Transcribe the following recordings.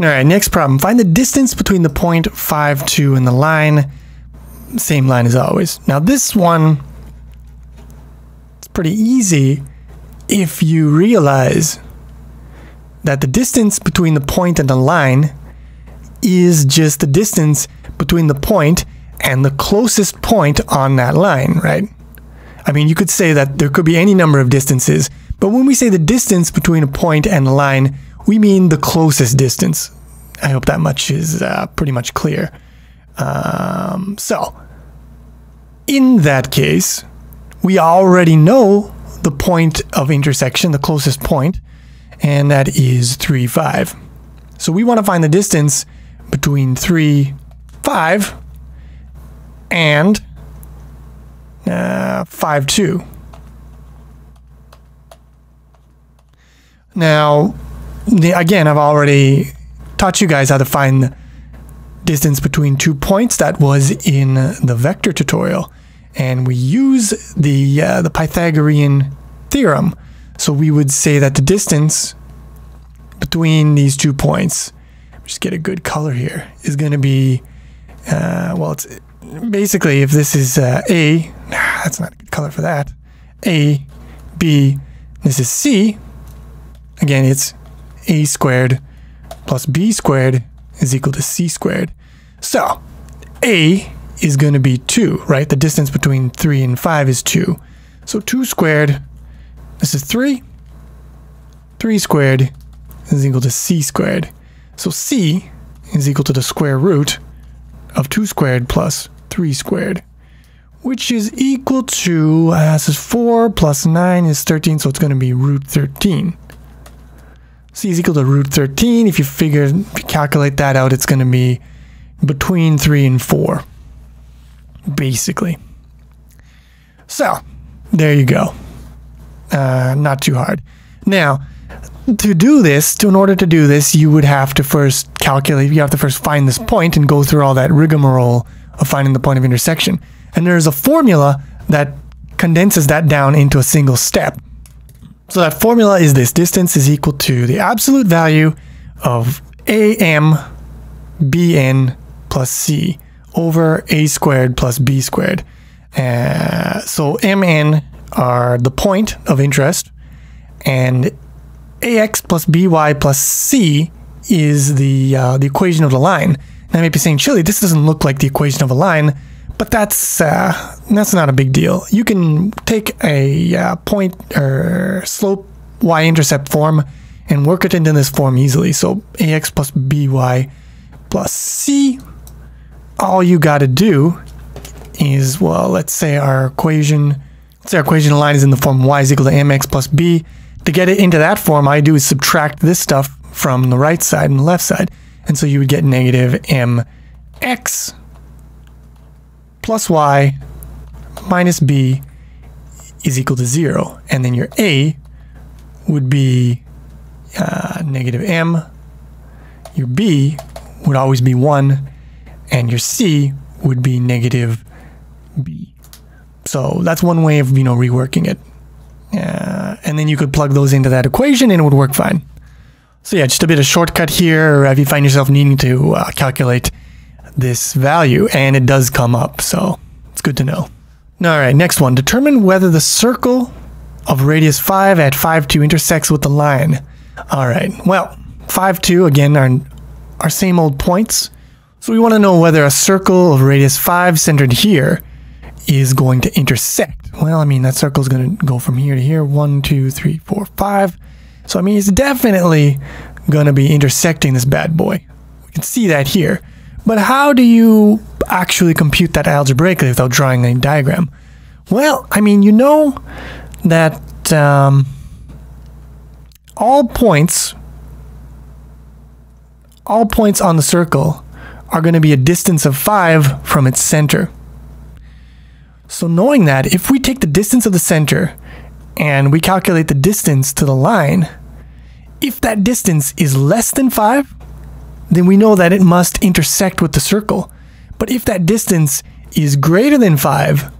All right, next problem. Find the distance between the point 5, 2 and the line. Same line as always. Now this one, it's pretty easy if you realize that the distance between the point and the line is just the distance between the point and the closest point on that line, right? I mean, you could say that there could be any number of distances, but when we say the distance between a point and a line, we mean the closest distance. I hope that much is uh, pretty much clear. Um, so, in that case, we already know the point of intersection, the closest point, and that is 3, 5. So we want to find the distance between 3, 5 and uh, 5, 2. Now, again, I've already taught you guys how to find the distance between two points. That was in the vector tutorial. And we use the, uh, the Pythagorean theorem. So we would say that the distance between these two points, just get a good color here, is going to be, uh, well, it's basically if this is uh, A, nah, that's not a good color for that, A, B, this is C, again, it's A squared plus b squared is equal to c squared. So a is going to be 2, right? The distance between 3 and 5 is 2. So 2 squared, this is 3. 3 squared is equal to c squared. So c is equal to the square root of 2 squared plus 3 squared, which is equal to, uh, this is 4 plus 9 is 13, so it's going to be root 13 c is equal to root 13. If you figure, if you calculate that out, it's going to be between 3 and 4, basically. So, there you go. Uh, not too hard. Now, to do this, to, in order to do this, you would have to first calculate, you have to first find this point and go through all that rigmarole of finding the point of intersection. And there's a formula that condenses that down into a single step. So that formula is this distance is equal to the absolute value of AM BN plus C over A squared plus B squared. Uh, so MN are the point of interest and AX plus BY plus C is the, uh, the equation of the line. Now I may be saying, Chili, this doesn't look like the equation of a line. But that's uh, that's not a big deal. You can take a uh, point or slope y-intercept form and work it into this form easily. So ax plus by plus c. All you got to do is, well, let's say our equation, let's say our equation line is in the form y is equal to mx plus b. To get it into that form, all I do is subtract this stuff from the right side and the left side. And so you would get negative mx plus y minus b is equal to 0. And then your a would be uh, negative m. Your b would always be 1. And your c would be negative b. So that's one way of, you know, reworking it. Uh, and then you could plug those into that equation and it would work fine. So yeah, just a bit of shortcut here if you find yourself needing to uh, calculate this value, and it does come up, so it's good to know. All right, next one. Determine whether the circle of radius 5 at 5, 2 intersects with the line. All right, well, 5, 2, again, are our same old points. So we want to know whether a circle of radius 5 centered here is going to intersect. Well, I mean, that circle is going to go from here to here. 1, 2, 3, 4, 5. So, I mean, it's definitely going to be intersecting this bad boy. We can see that here. But how do you actually compute that algebraically without drawing a diagram? Well, I mean, you know that um, all points, all points on the circle are going to be a distance of 5 from its center. So knowing that, if we take the distance of the center and we calculate the distance to the line, if that distance is less than 5, then we know that it must intersect with the circle. But if that distance is greater than 5,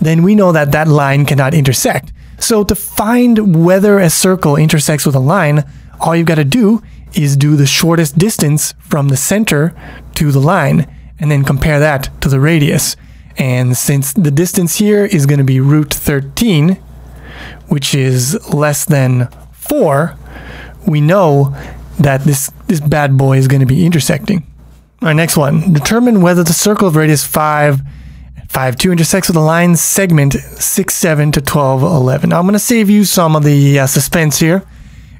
then we know that that line cannot intersect. So to find whether a circle intersects with a line, all you've got to do is do the shortest distance from the center to the line and then compare that to the radius. And since the distance here is going to be root 13, which is less than 4, we know that this, this bad boy is going to be intersecting. Our next one, determine whether the circle of radius 5 5 2 intersects with the line segment 6 7 to 12 11. Now I'm going to save you some of the uh, suspense here.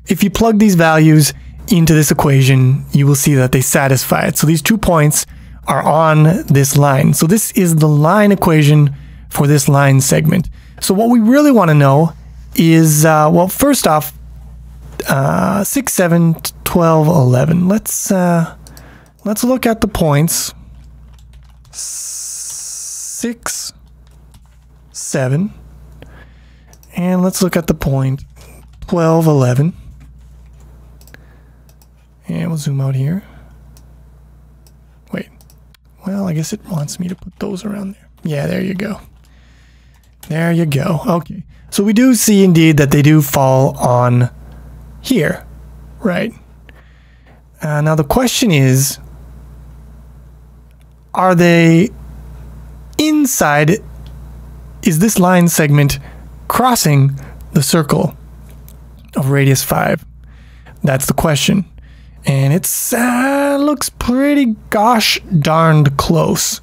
If you plug these values into this equation, you will see that they satisfy it. So these two points are on this line. So this is the line equation for this line segment. So what we really want to know is, uh, well, first off, uh, 6, 7, 12, 11. Let's, uh, let's look at the points. 6, 7. And let's look at the point 12, 11. And we'll zoom out here. Wait. Well, I guess it wants me to put those around there. Yeah, there you go. There you go. Okay. So we do see indeed that they do fall on here, right? Uh, now the question is, are they inside, is this line segment crossing the circle of radius 5? That's the question. And it uh, looks pretty gosh darned close.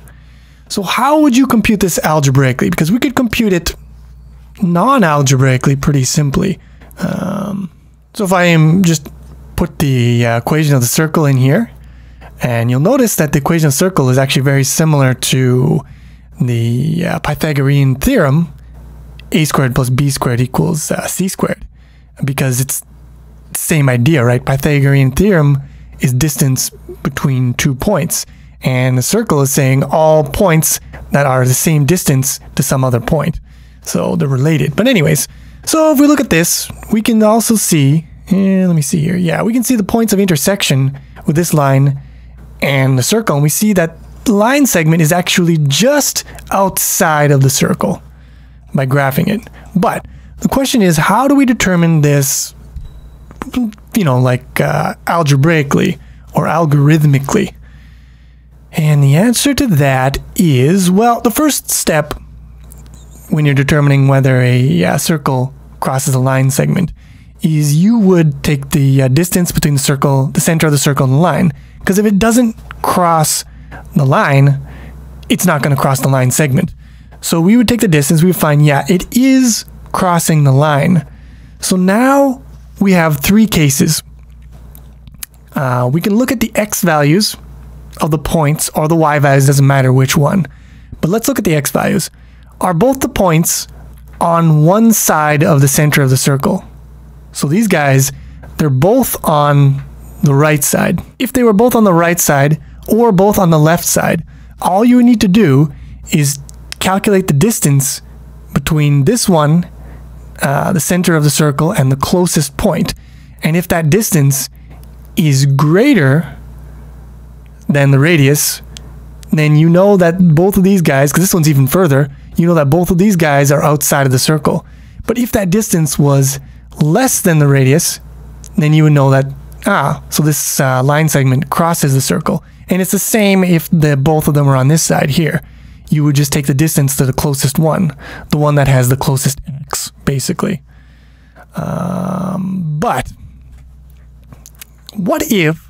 So how would you compute this algebraically? Because we could compute it non-algebraically pretty simply. Um, so if I am just put the uh, equation of the circle in here, and you'll notice that the equation of circle is actually very similar to the uh, Pythagorean theorem, a squared plus b squared equals uh, c squared, because it's the same idea, right? Pythagorean theorem is distance between two points, and the circle is saying all points that are the same distance to some other point. So they're related. But anyways, so if we look at this, we can also see, eh, let me see here. Yeah, we can see the points of intersection with this line and the circle. And we see that line segment is actually just outside of the circle by graphing it. But the question is, how do we determine this, you know, like uh, algebraically or algorithmically? And the answer to that is, well, the first step when you're determining whether a uh, circle crosses a line segment is you would take the uh, distance between the circle, the center of the circle and the line. Because if it doesn't cross the line, it's not going to cross the line segment. So we would take the distance, we would find, yeah, it is crossing the line. So now we have three cases. Uh, we can look at the x values of the points or the y values, doesn't matter which one. But let's look at the x values. Are both the points on one side of the center of the circle? So these guys, they're both on the right side. If they were both on the right side, or both on the left side, all you need to do is calculate the distance between this one, uh, the center of the circle, and the closest point. And if that distance is greater than the radius, then you know that both of these guys, because this one's even further, you know that both of these guys are outside of the circle. But if that distance was less than the radius, then you would know that, ah, so this uh, line segment crosses the circle. And it's the same if the both of them are on this side here. You would just take the distance to the closest one, the one that has the closest x, basically. Um, but what if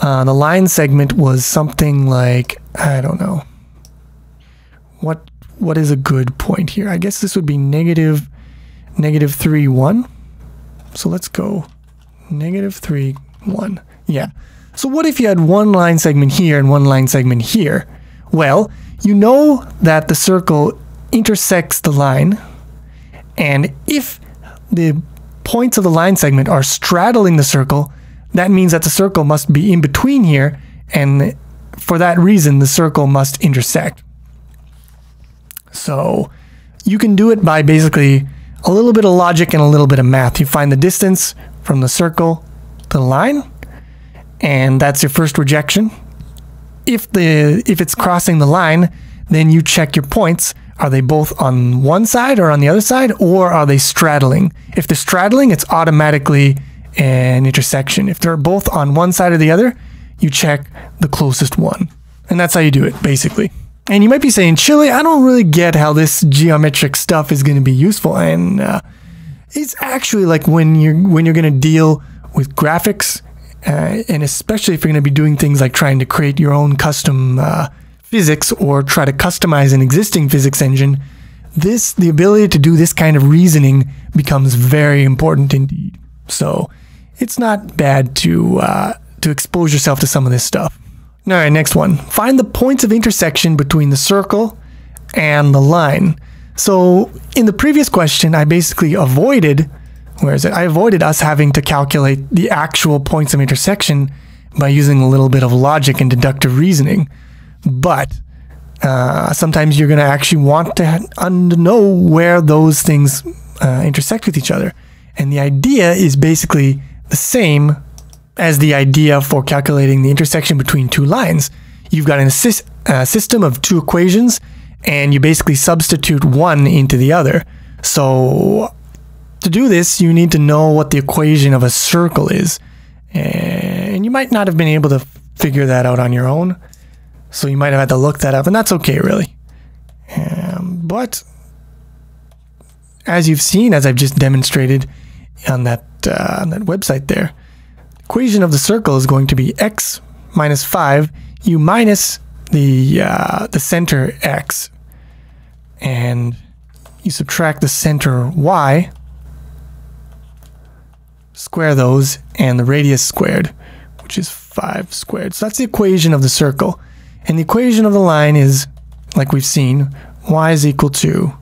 uh, the line segment was something like I don't know. What what is a good point here? I guess this would be negative negative three one. So let's go negative three one. Yeah. So what if you had one line segment here and one line segment here? Well, you know that the circle intersects the line, and if the points of the line segment are straddling the circle, that means that the circle must be in between here, and for that reason, the circle must intersect. So you can do it by basically a little bit of logic and a little bit of math. You find the distance from the circle to the line, and that's your first rejection. If the if it's crossing the line, then you check your points. Are they both on one side or on the other side, or are they straddling? If they're straddling, it's automatically an intersection. If they're both on one side or the other, you check the closest one. And that's how you do it, basically. And you might be saying, Chili, I don't really get how this geometric stuff is going to be useful. And uh, it's actually like when you're when you're going to deal with graphics, uh, and especially if you're going to be doing things like trying to create your own custom uh, physics or try to customize an existing physics engine, this the ability to do this kind of reasoning becomes very important indeed. So it's not bad to uh, to expose yourself to some of this stuff. All right, next one. Find the points of intersection between the circle and the line. So in the previous question, I basically avoided, where is it? I avoided us having to calculate the actual points of intersection by using a little bit of logic and deductive reasoning. But uh, sometimes you're going to actually want to know where those things uh, intersect with each other. And the idea is basically the same as the idea for calculating the intersection between two lines. You've got a system of two equations, and you basically substitute one into the other. So to do this, you need to know what the equation of a circle is. And you might not have been able to figure that out on your own. So you might have had to look that up, and that's okay, really. Um, but as you've seen, as I've just demonstrated on that uh, on that website there, equation of the circle is going to be x minus 5, you minus the, uh, the center x, and you subtract the center y, square those, and the radius squared, which is 5 squared. So that's the equation of the circle. And the equation of the line is, like we've seen, y is equal to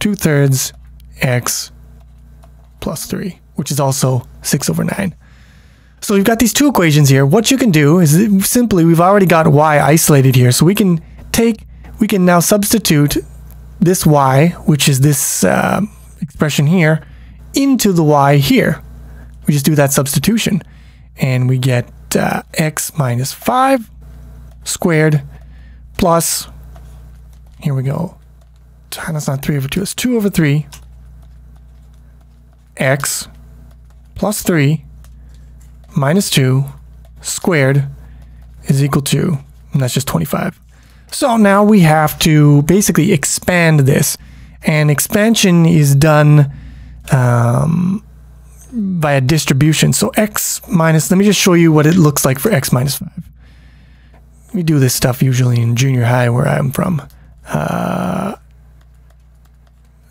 2 thirds x plus 3, which is also 6 over 9. So we've got these two equations here. What you can do is simply, we've already got y isolated here. So we can take, we can now substitute this y, which is this uh, expression here, into the y here. We just do that substitution. And we get uh, x minus 5 squared plus, here we go, that's not 3 over 2, it's 2 over 3, x plus 3 minus 2 squared is equal to, and that's just 25. So now we have to basically expand this. And expansion is done um, by a distribution. So x minus, let me just show you what it looks like for x minus 5. We do this stuff usually in junior high where I'm from. Uh,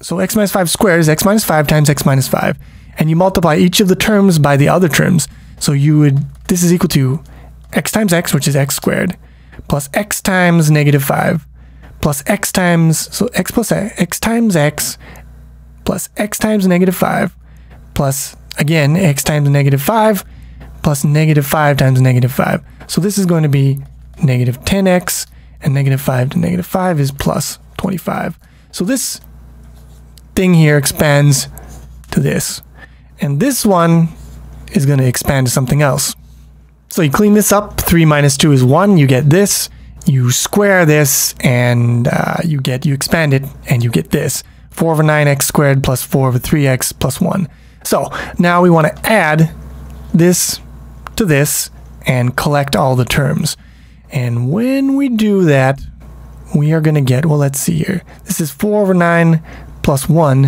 so x minus 5 squared is x minus 5 times x minus 5. And you multiply each of the terms by the other terms. So you would, this is equal to x times x, which is x squared, plus x times negative 5, plus x times, so x plus a, x times x, plus x times negative 5, plus, again, x times negative 5, plus negative 5 times negative 5. So this is going to be negative 10x, and negative 5 to negative 5 is plus 25. So this thing here expands to this. And this one is going to expand to something else. So you clean this up. 3 minus 2 is 1. You get this. You square this, and uh, you get you expand it, and you get this. 4 over 9x squared plus 4 over 3x plus 1. So now we want to add this to this and collect all the terms. And when we do that, we are going to get, well, let's see here. This is 4 over 9 plus 1,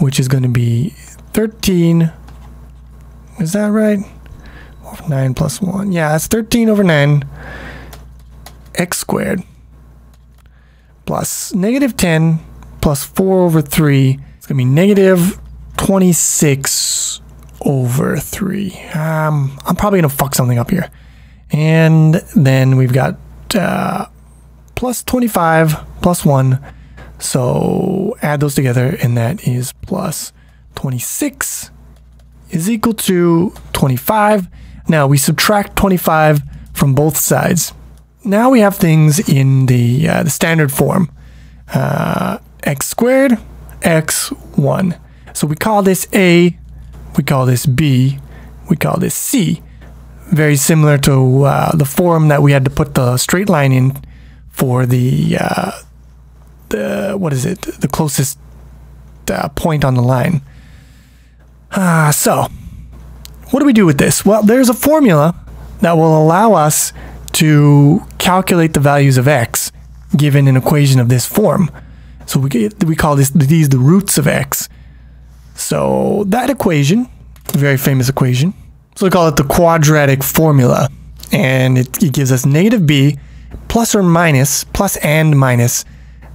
which is going to be 13 is that right? 9 plus 1. Yeah, that's 13 over 9 x squared plus negative 10 plus 4 over 3. It's going to be negative 26 over 3. Um, I'm probably going to fuck something up here. And then we've got uh, plus 25 plus 1. So add those together, and that is plus 26 is equal to 25. Now we subtract 25 from both sides. Now we have things in the, uh, the standard form. Uh, x squared, x1. So we call this A, we call this B, we call this C. Very similar to uh, the form that we had to put the straight line in for the, uh, the what is it, the closest uh, point on the line. Uh, so, what do we do with this? Well, there's a formula that will allow us to calculate the values of x given an equation of this form. So we, get, we call this these the roots of x. So that equation, very famous equation, so we call it the quadratic formula. And it, it gives us negative b plus or minus, plus and minus,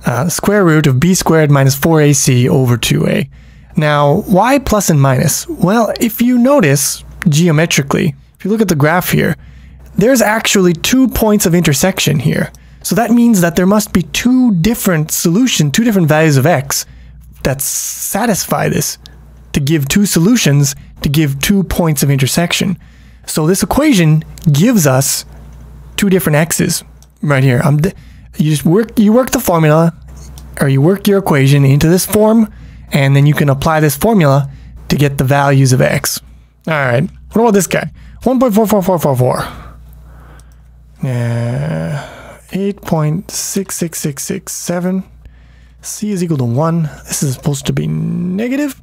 uh, square root of b squared minus 4ac over 2a. Now, why plus and minus? Well, if you notice geometrically, if you look at the graph here, there's actually two points of intersection here. So that means that there must be two different solutions, two different values of x that satisfy this to give two solutions to give two points of intersection. So this equation gives us two different x's right here. Um, I'm you just work you work the formula or you work your equation into this form and then you can apply this formula to get the values of x. All right. What about this guy? 1.44444. Uh, 8.66667. C is equal to 1. This is supposed to be negative.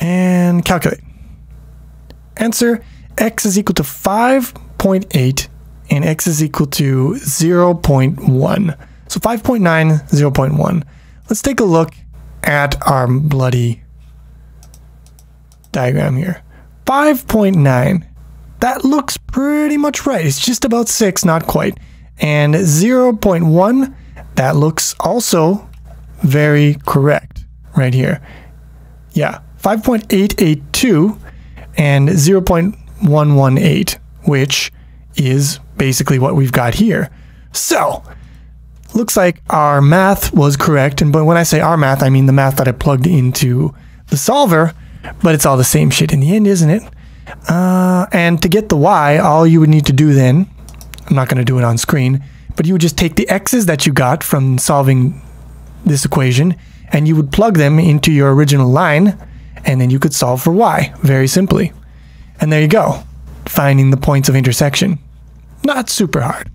And calculate. Answer, x is equal to 5.8 and x is equal to 0.1. So 5.9, 0.1. Let's take a look at our bloody diagram here. 5.9. That looks pretty much right. It's just about 6, not quite. And 0.1, that looks also very correct right here. Yeah, 5.882 and 0.118, which is basically what we've got here. So, looks like our math was correct. And but when I say our math, I mean the math that I plugged into the solver, but it's all the same shit in the end, isn't it? Uh, and to get the y, all you would need to do then, I'm not going to do it on screen, but you would just take the x's that you got from solving this equation and you would plug them into your original line and then you could solve for y very simply. And there you go, finding the points of intersection. Not super hard.